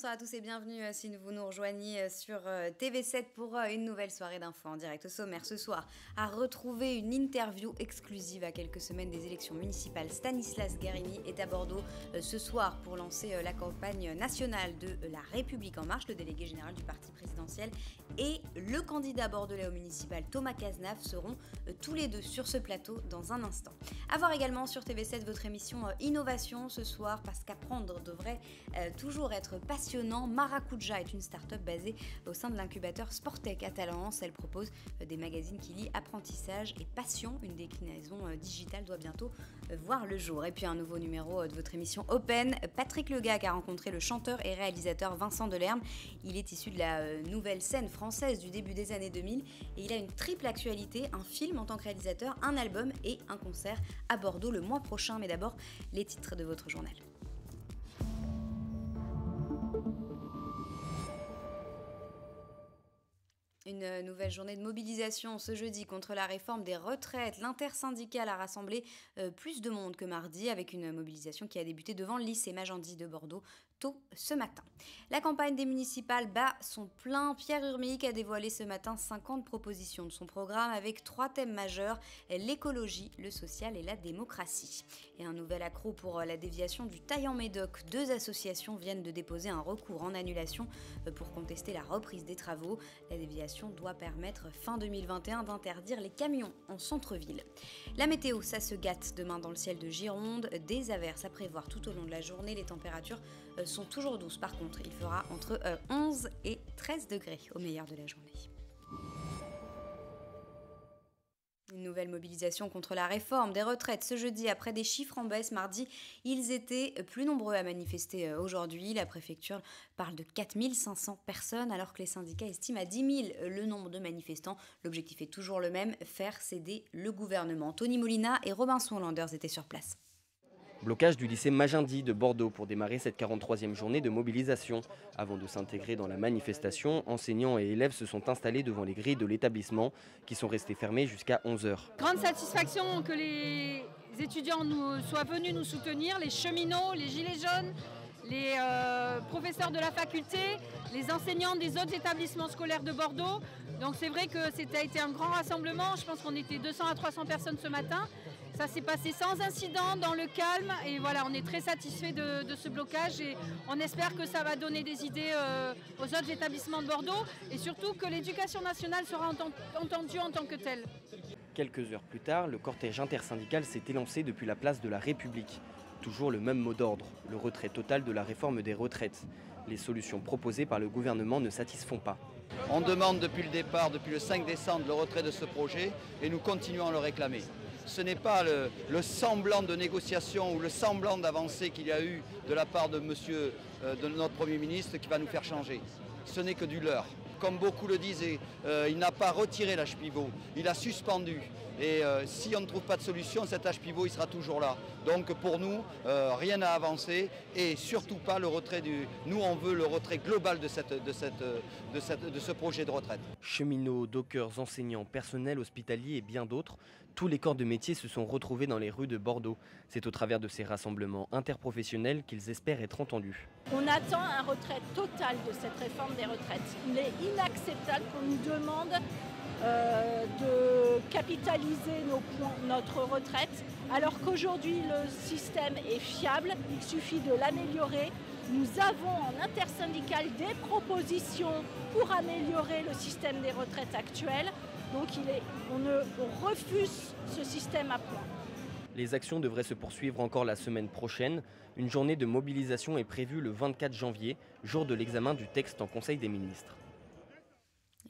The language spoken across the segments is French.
bonsoir à tous et bienvenue euh, si vous nous rejoignez euh, sur euh, TV7 pour une nouvelle soirée d'infos en direct au sommaire ce soir. À retrouver une interview exclusive à quelques semaines des élections municipales. Stanislas Guerini est à Bordeaux ce soir pour lancer la campagne nationale de La République en marche. Le délégué général du parti présidentiel et le candidat bordelais au municipal Thomas Cazenave seront tous les deux sur ce plateau dans un instant. A voir également sur TV7 votre émission Innovation ce soir parce qu'apprendre devrait toujours être Maracuja est une start-up basée au sein de l'incubateur Sportec à Talence. Elle propose euh, des magazines qui lient apprentissage et passion. Une déclinaison euh, digitale doit bientôt euh, voir le jour. Et puis un nouveau numéro de votre émission Open. Patrick Legac a rencontré le chanteur et réalisateur Vincent Delerme. Il est issu de la nouvelle scène française du début des années 2000 et il a une triple actualité, un film en tant que réalisateur, un album et un concert à Bordeaux le mois prochain. Mais d'abord, les titres de votre journal. Une nouvelle journée de mobilisation ce jeudi contre la réforme des retraites. L'intersyndicale a rassemblé euh, plus de monde que mardi avec une mobilisation qui a débuté devant le lycée Magendie de Bordeaux tôt ce matin. La campagne des municipales bat son plein. Pierre Urmic a dévoilé ce matin 50 propositions de son programme avec trois thèmes majeurs, l'écologie, le social et la démocratie. Et un nouvel accroc pour la déviation du taille en médoc. Deux associations viennent de déposer un recours en annulation euh, pour contester la reprise des travaux. La déviation doit permettre fin 2021 d'interdire les camions en centre-ville. La météo, ça se gâte demain dans le ciel de Gironde. Des averses à prévoir tout au long de la journée. Les températures euh, sont toujours douces. Par contre, il fera entre 11 euh, et 13 degrés au meilleur de la journée. Une nouvelle mobilisation contre la réforme des retraites ce jeudi après des chiffres en baisse mardi. Ils étaient plus nombreux à manifester euh, aujourd'hui. La préfecture parle de 4500 personnes alors que les syndicats estiment à 10 000 le nombre de manifestants. L'objectif est toujours le même, faire céder le gouvernement. Tony Molina et Robinson Landers étaient sur place. Blocage du lycée Magendie de Bordeaux pour démarrer cette 43e journée de mobilisation. Avant de s'intégrer dans la manifestation, enseignants et élèves se sont installés devant les grilles de l'établissement qui sont restées fermées jusqu'à 11h. Grande satisfaction que les étudiants nous soient venus nous soutenir, les cheminots, les gilets jaunes, les euh, professeurs de la faculté, les enseignants des autres établissements scolaires de Bordeaux. Donc c'est vrai que c'était un grand rassemblement. Je pense qu'on était 200 à 300 personnes ce matin. Ça s'est passé sans incident, dans le calme. Et voilà, on est très satisfait de, ce blocage et on espère que ça va donner des idées euh, aux autres établissements de Bordeaux et surtout que l'éducation nationale sera entendue en tant que telle. Quelques heures plus tard, le cortège intersyndical s'est élancé depuis la place de la République. Toujours le même mot d'ordre, le retrait total de la réforme des retraites. Les solutions proposées par le gouvernement ne satisfont pas. On demande depuis le départ, depuis le 5 décembre, le retrait de ce projet et nous continuons à le réclamer ce n'est pas le, semblant de négociation ou le semblant d'avancée qu'il y a eu de la part de, monsieur, euh, notre Premier ministre qui va nous faire changer. Ce n'est que du leurre. Comme beaucoup le disaient, euh, il n'a pas retiré l'âge pivot, il a suspendu. Et euh, si on ne trouve pas de solution, cet âge pivot, il sera toujours là. Donc pour nous, rien n'a avancé et surtout pas le retrait du... Nous, on veut le retrait global de, cette, de, cette, de, cette, de ce projet de retraite. Cheminots, dockers, enseignants, personnels hospitaliers et bien d'autres tous les corps de métier se sont retrouvés dans les rues de Bordeaux. C'est au travers de ces rassemblements interprofessionnels qu'ils espèrent être entendus. On attend un retrait total de cette réforme des retraites. Il est inacceptable qu'on nous demande euh, de capitaliser notre retraite alors qu'aujourd'hui le système est fiable, il suffit de l'améliorer. Nous avons en intersyndical des propositions pour améliorer le système des retraites actuelles. Donc on, refuse ce système à point. Les actions devraient se poursuivre encore la semaine prochaine. Une journée de mobilisation est prévue le 24 janvier, jour de l'examen du texte en Conseil des ministres.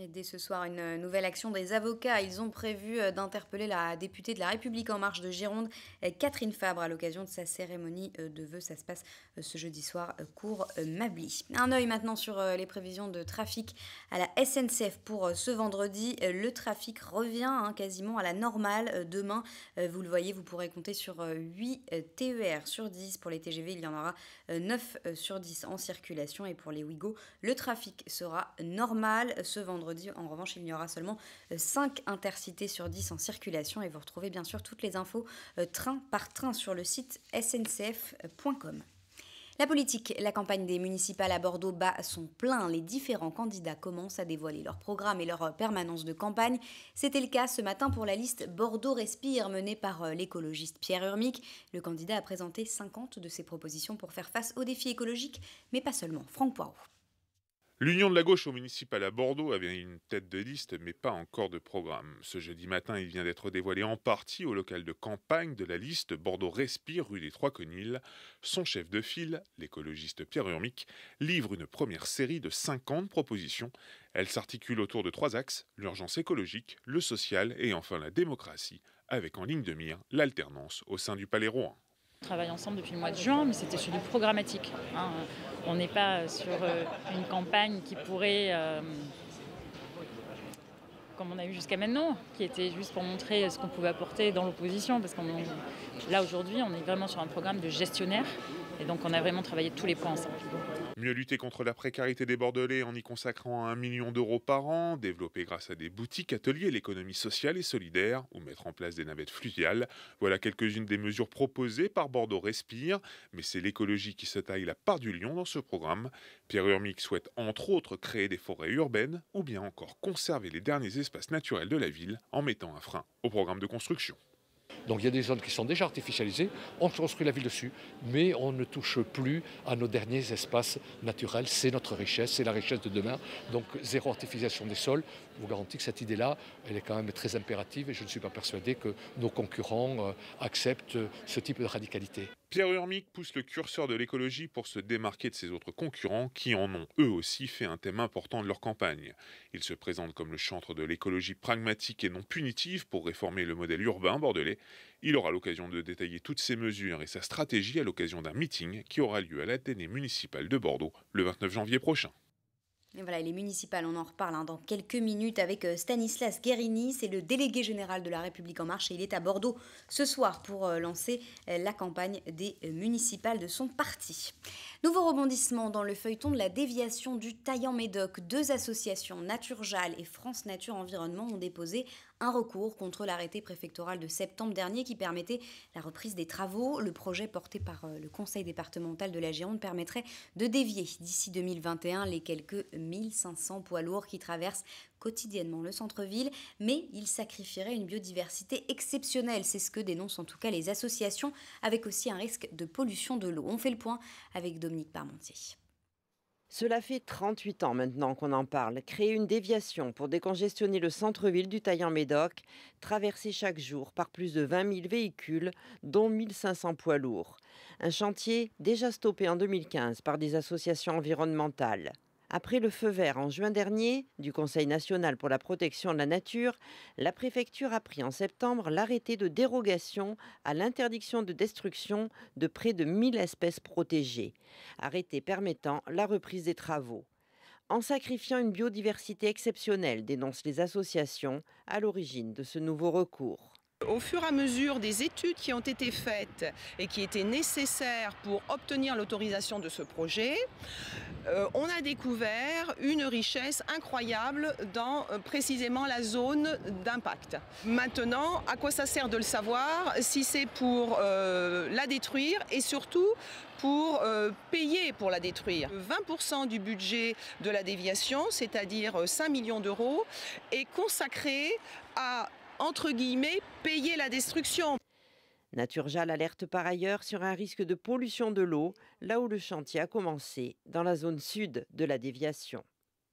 Et dès ce soir, une nouvelle action des avocats. Ils ont prévu euh, d'interpeller la députée de la République en marche de Gironde, euh, Catherine Fabre, à l'occasion de sa cérémonie euh, de vœux. Ça se passe ce jeudi soir, cours Mabli. Un œil maintenant sur les prévisions de trafic à la SNCF pour ce vendredi. Le trafic revient hein, quasiment à la normale. Demain, vous le voyez, vous pourrez compter sur 8 TER sur 10. Pour les TGV, il y en aura 9 sur 10 en circulation. Et pour les Ouigo, le trafic sera normal ce vendredi en revanche, il y aura seulement 5 euh, intercités sur 10 en circulation et vous retrouvez bien sûr toutes les infos euh, train par train sur le site sncf.com. La politique, la campagne des municipales à Bordeaux bat son plein. Les différents candidats commencent à dévoiler leur programme et leur permanence de campagne. C'était le cas ce matin pour la liste Bordeaux Respire menée par euh, l'écologiste Pierre Urmic. Le candidat a présenté 50 de ses propositions pour faire face aux défis écologiques, mais pas seulement. Franck Poirot. L'Union de la gauche au municipal à Bordeaux avait une tête de liste, mais pas encore de programme. Ce jeudi matin, il vient d'être dévoilé en partie au local de campagne de la liste Bordeaux Respire rue des Trois Conils. Son chef de file, l'écologiste Pierre Urmic, livre une première série de 50 propositions. Elle s'articule autour de trois axes l'urgence écologique, le social et enfin la démocratie, avec en ligne de mire l'alternance au sein du Palais Rouen. On travaille ensemble depuis le mois de juin, mais c'était sur du programmatique. Hein. On n'est pas sur euh, une campagne qui pourrait, euh, comme on a eu jusqu'à maintenant, qui était juste pour montrer ce qu'on pouvait apporter dans l'opposition. Parce que là aujourd'hui, on est vraiment sur un programme de gestionnaire. Et donc on a vraiment travaillé tous les points ensemble. Mieux lutter contre la précarité des Bordelais en y consacrant un million d'euros par an, développer grâce à des boutiques ateliers l'économie sociale et solidaire, ou mettre en place des navettes fluviales. Voilà quelques-unes des mesures proposées par Bordeaux Respire, mais c'est l'écologie qui se taille la part du lion dans ce programme. Pierre Urmic souhaite entre autres créer des forêts urbaines, ou bien encore conserver les derniers espaces naturels de la ville en mettant un frein au programme de construction. Donc il y a des zones qui sont déjà artificialisées, on construit la ville dessus, mais on ne touche plus à nos derniers espaces naturels. C'est notre richesse, c'est la richesse de demain. Donc zéro artificialisation des sols. Je vous garantis que cette idée-là, elle est quand même très impérative et je ne suis pas persuadé que nos concurrents euh, acceptent ce type de radicalité. Pierre Urmic pousse le curseur de l'écologie pour se démarquer de ses autres concurrents qui en ont eux aussi fait un thème important de leur campagne. Il se présente comme le chantre de l'écologie pragmatique et non punitive pour réformer le modèle urbain bordelais. Il aura l'occasion de détailler toutes ces mesures et sa stratégie à l'occasion d'un meeting qui aura lieu à l'Athénée municipal de Bordeaux le 29 janvier prochain. Et voilà, les municipales, on en reparle hein, dans quelques minutes avec euh, Stanislas Guérini, c'est le délégué général de la République en marche et il est à Bordeaux ce soir pour euh, lancer euh, la campagne des municipales de son parti. Nouveau rebondissement dans le feuilleton de la déviation du Taillant Médoc. Deux associations, Naturjal et France Nature Environnement, ont déposé un recours contre l'arrêté préfectoral de septembre dernier qui permettait la reprise des travaux. Le projet porté par le conseil départemental de la Gironde permettrait de dévier d'ici 2021 les quelques 1500 poids lourds qui traversent quotidiennement le centre-ville, mais il sacrifierait une biodiversité exceptionnelle. C'est ce que dénoncent en tout cas les associations, avec aussi un risque de pollution de l'eau. On fait le point avec Dominique Parmentier. Cela fait 38 ans maintenant qu'on en parle. Créer une déviation pour décongestionner le centre-ville du Taillan-Médoc, traversé chaque jour par plus de 20 000 véhicules, dont 1500 poids lourds. Un chantier déjà stoppé en 2015 par des associations environnementales. Après le feu vert en juin dernier du Conseil national pour la protection de la nature, la préfecture a pris en septembre l'arrêté de dérogation à l'interdiction de destruction de près de 1000 espèces protégées, arrêté permettant la reprise des travaux. En sacrifiant une biodiversité exceptionnelle, dénoncent les associations à l'origine de ce nouveau recours. Au fur et à mesure des études qui ont été faites et qui étaient nécessaires pour obtenir l'autorisation de ce projet, euh, on a découvert une richesse incroyable dans euh, précisément la zone d'impact. Maintenant, à quoi ça sert de le savoir si c'est pour euh, la détruire et surtout pour payer pour la détruire? 20% du budget de la déviation, c'est-à-dire 5 millions d'euros, est consacré à entre guillemets, payer la destruction. Naturjal alerte par ailleurs sur un risque de pollution de l'eau, là où le chantier a commencé, dans la zone sud de la déviation.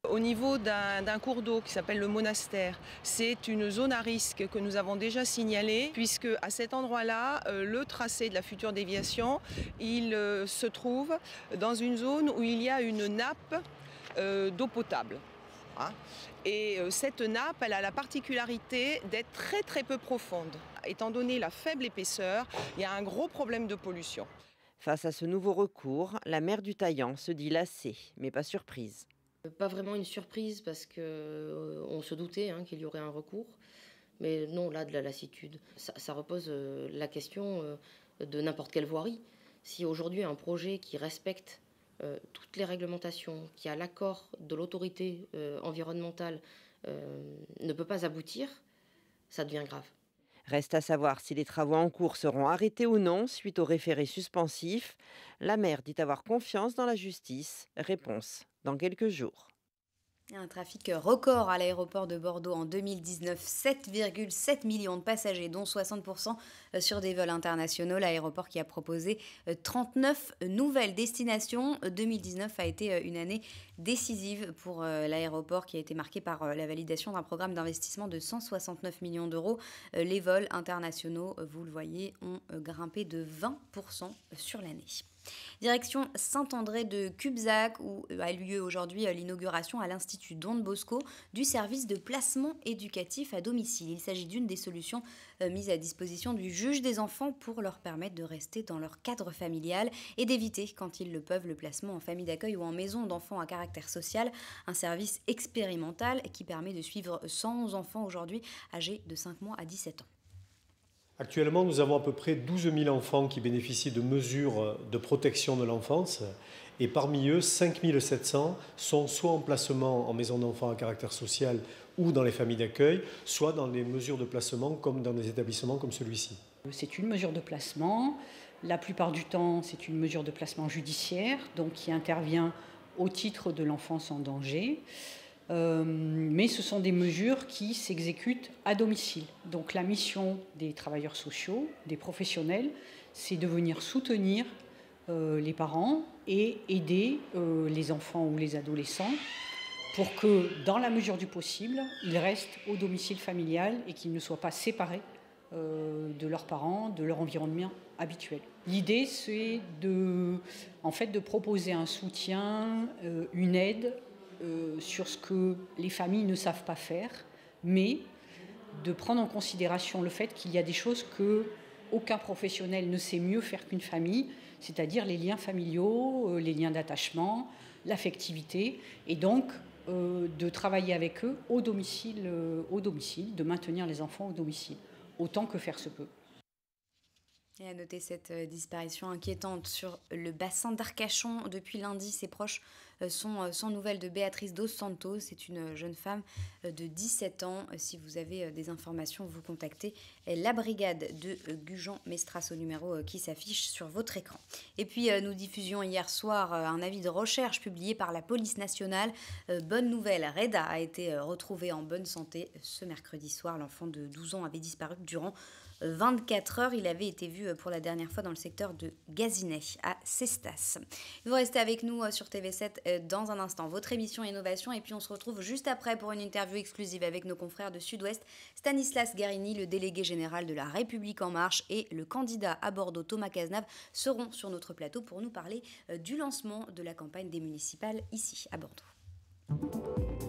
Au niveau d'un cours d'eau qui s'appelle le monastère, c'est une zone à risque que nous avons déjà signalée, puisque à cet endroit-là, euh, le tracé de la future déviation, il euh, se trouve dans une zone où il y a une nappe euh, d'eau potable. Hein. Et euh, cette nappe, elle a la particularité d'être très très peu profonde. Étant donné la faible épaisseur, il y a un gros problème de pollution. Face à ce nouveau recours, la mer du Taillan se dit lassée, mais pas surprise. Pas vraiment une surprise parce qu'on euh, se doutait hein, qu'il y aurait un recours, mais non, là, de la lassitude. Ça, repose euh, la question de n'importe quelle voirie. Si aujourd'hui un projet qui respecte euh, toutes les réglementations, qui a l'accord de l'autorité euh, environnementale, euh, ne peut pas aboutir, ça devient grave. Reste à savoir si les travaux en cours seront arrêtés ou non suite au référé suspensif. La maire dit avoir confiance dans la justice. Réponse dans quelques jours. Un trafic record à l'aéroport de Bordeaux en 2019, 7,7 millions de passagers, dont 60% sur des vols internationaux. L'aéroport qui a proposé 39 nouvelles destinations. 2019 a été une année décisive pour l'aéroport qui a été marquée par la validation d'un programme d'investissement de 169 millions d'euros. Les vols internationaux, vous le voyez, ont grimpé de 20% sur l'année. Direction Saint-André de Cubzac, où a lieu aujourd'hui l'inauguration à l'Institut Don Bosco du service de placement éducatif à domicile. Il s'agit d'une des solutions mises à disposition du juge des enfants pour leur permettre de rester dans leur cadre familial et d'éviter, quand ils le peuvent, le placement en famille d'accueil ou en maison d'enfants à caractère social. Un service expérimental qui permet de suivre 111 enfants aujourd'hui âgés de 5 mois à 17 ans. Actuellement, nous avons à peu près 12 000 enfants qui bénéficient de mesures de protection de l'enfance. Et parmi eux, 5 700 sont soit en placement en maison d'enfants à caractère social ou dans les familles d'accueil, soit dans les mesures de placement comme dans des établissements comme celui-ci. C'est une mesure de placement. La plupart du temps, c'est une mesure de placement judiciaire, donc qui intervient au titre de l'enfance en danger. Euh, mais ce sont des mesures qui s'exécutent à domicile. Donc la mission des travailleurs sociaux, des professionnels, c'est de venir soutenir euh, les parents et aider euh, les enfants ou les adolescents pour que, dans la mesure du possible, ils restent au domicile familial et qu'ils ne soient pas séparés de leurs parents, de leur environnement habituel. L'idée, c'est de, en fait, de proposer un soutien, une aide euh, sur ce que les familles ne savent pas faire, mais de prendre en considération le fait qu'il y a des choses que aucun professionnel ne sait mieux faire qu'une famille, c'est-à-dire les liens familiaux, euh, les liens d'attachement, l'affectivité, et donc euh, de travailler avec eux au domicile, au domicile, de maintenir les enfants au domicile, autant que faire se peut. Et à noter cette disparition inquiétante sur le bassin d'Arcachon. Depuis lundi, ses proches euh, sont euh, sans nouvelles de Béatrice Dos Santos. C'est une euh, jeune femme de 17 ans. Si vous avez des informations, vous contactez la brigade de Gujan-Mestras au numéro qui s'affiche sur votre écran. Et puis, nous diffusions hier soir un avis de recherche publié par la police nationale. Bonne nouvelle, Reda a été retrouvée en bonne santé ce mercredi soir. L'enfant de 12 ans avait disparu durant 24 heures. Il avait été vu pour la dernière fois dans le secteur de Gazinet, à Cestas. Vous restez avec nous sur TV7 dans un instant. Votre émission Innovation. Et puis on se retrouve juste après pour une interview exclusive avec nos confrères de Sud-Ouest. Stanislas Garini, le délégué général de la République En Marche, et le candidat à Bordeaux, Thomas Cazenave, seront sur notre plateau pour nous parler du lancement de la campagne des municipales ici à Bordeaux.